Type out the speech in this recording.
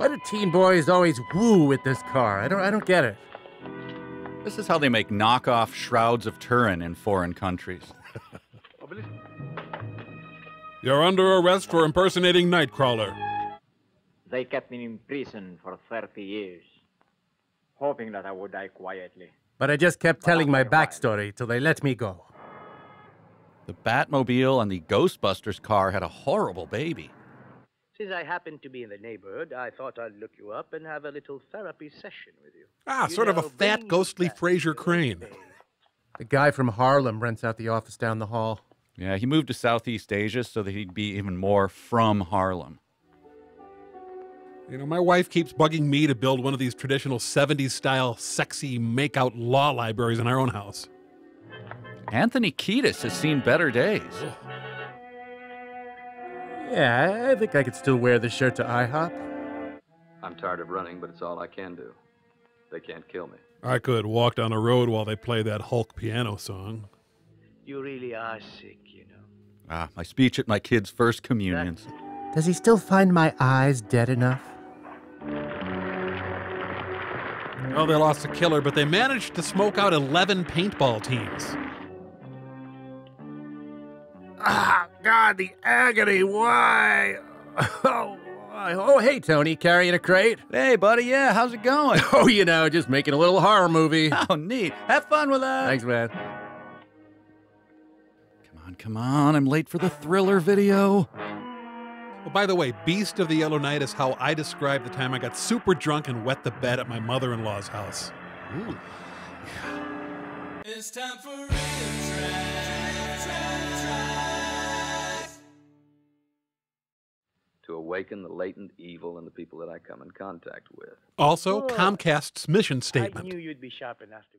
Why do teen boys always woo with this car? I don't I don't get it. This is how they make knockoff shrouds of Turin in foreign countries. You're under arrest for impersonating Nightcrawler. They kept me in prison for 30 years, hoping that I would die quietly. But I just kept telling my backstory till they let me go. The Batmobile and the Ghostbusters car had a horrible baby. Since I happen to be in the neighborhood, I thought I'd look you up and have a little therapy session with you. Ah, You sort of a fat, ghostly back Frasier Crane. The guy from Harlem rents out the office down the hall. Yeah, he moved to Southeast Asia so that he'd be even more from Harlem. You know, my wife keeps bugging me to build one of these traditional 70s style, sexy makeout law libraries in our own house. Anthony Kiedis has seen better days. Yeah, I think I could still wear this shirt to IHOP. I'm tired of running, but it's all I can do. They can't kill me. I could walk down the road while they play that Hulk piano song. You really are sick, you know. Ah, my speech at my kids' first communions. Does he still find my eyes dead enough? Oh, they lost a killer, but they managed to smoke out 11 paintball teams. Ah, God, the agony. Why? Oh, why? oh, hey, Tony, carrying a crate? Hey, buddy, yeah, how's it going? Oh, you know, just making a little horror movie. oh, neat. Have fun with that. Thanks, man. Come on, come on. I'm late for the thriller video. Oh, by the way, Beast of the Yellow Night is how I describe the time I got super drunk and wet the bed at my mother in law's house. It's time for RiffTrax. To awaken the latent evil in the people that I come in contact with. Also, Oh. Comcast's mission I statement. knew you'd be sharp enough to.